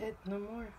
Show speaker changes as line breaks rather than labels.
Dead no more.